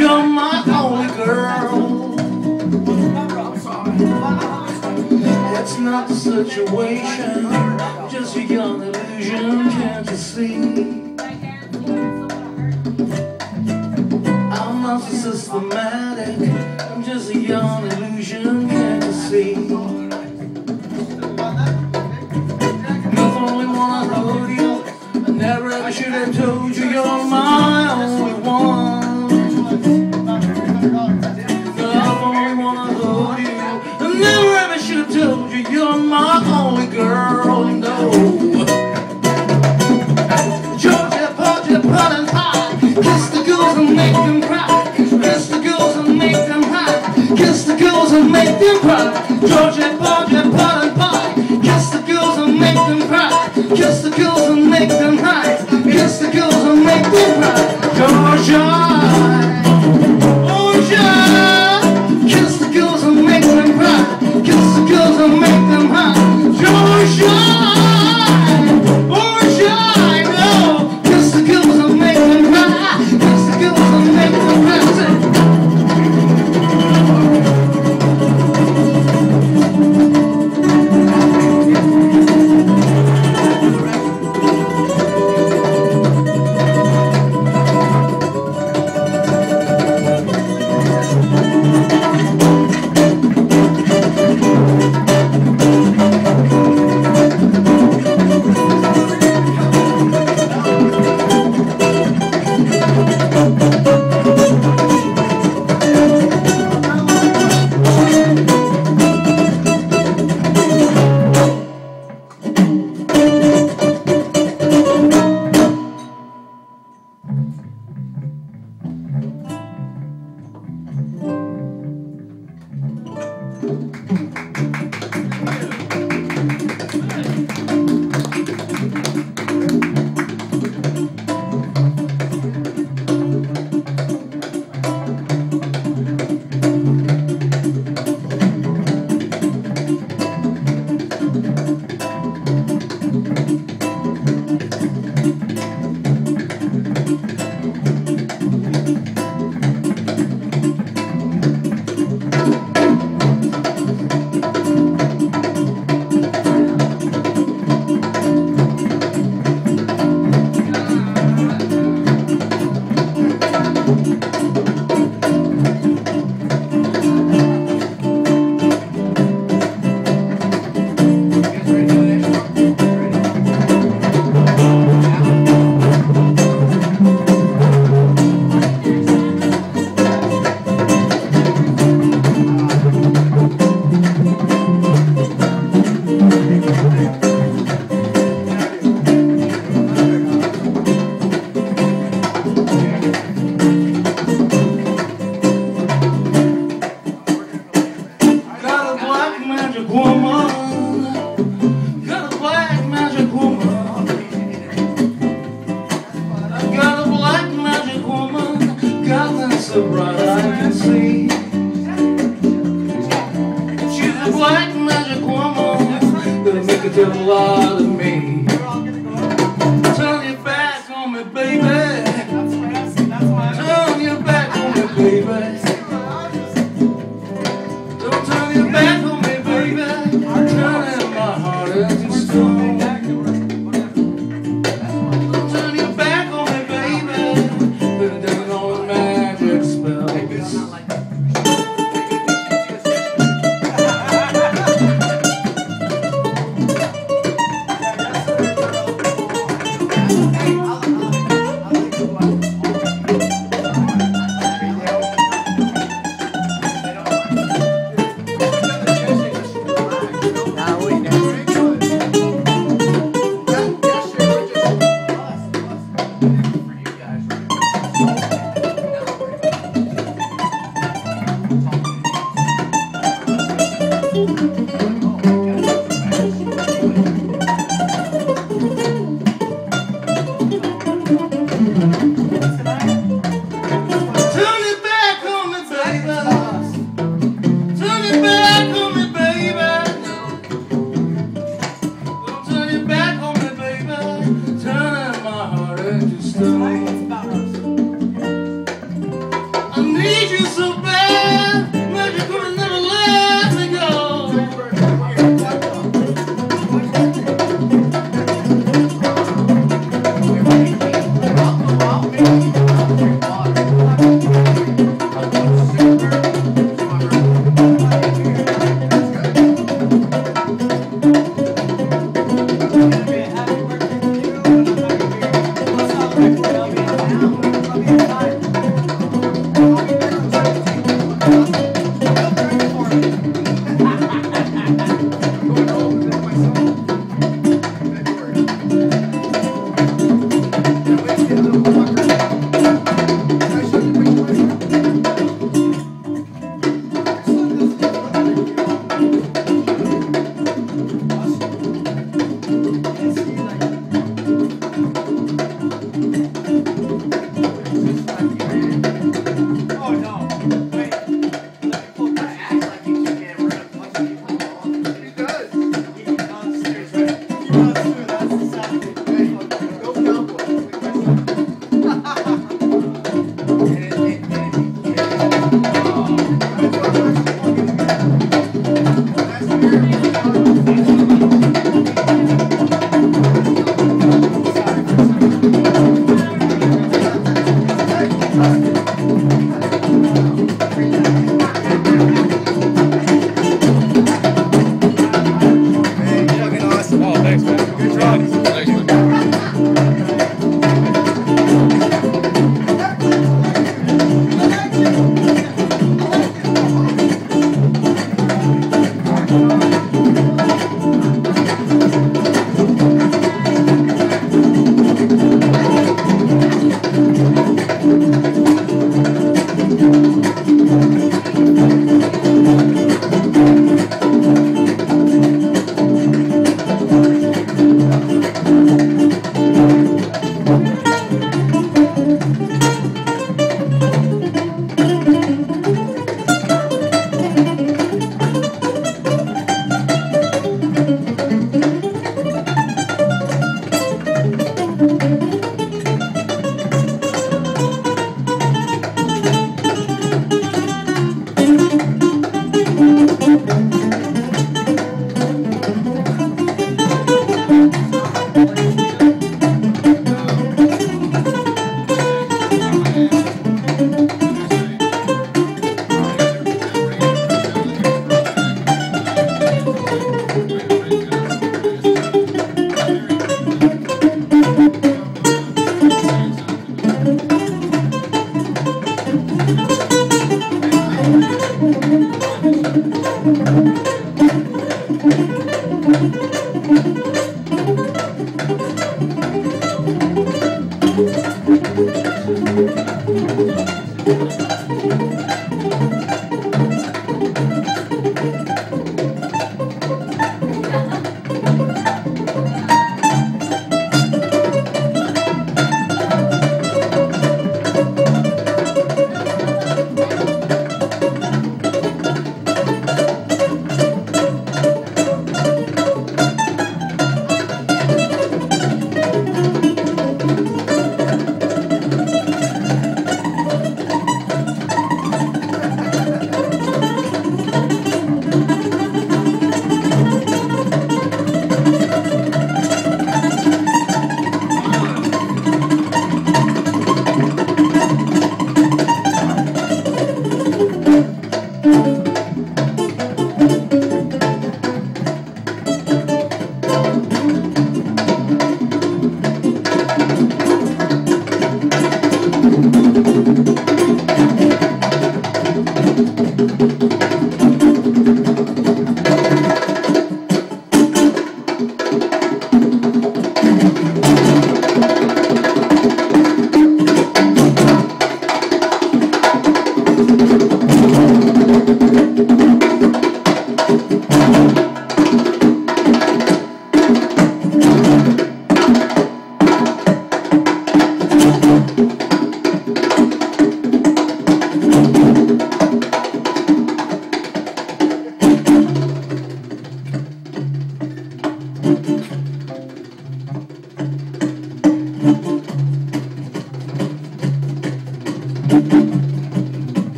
You're my only girl. It's not the situation, just a young illusion, can't you see? girls and make them cry. Georgy Porgy and Pot and Pie. Kiss the girls and make them cry. Kiss the girls. still of me. Need you so bad,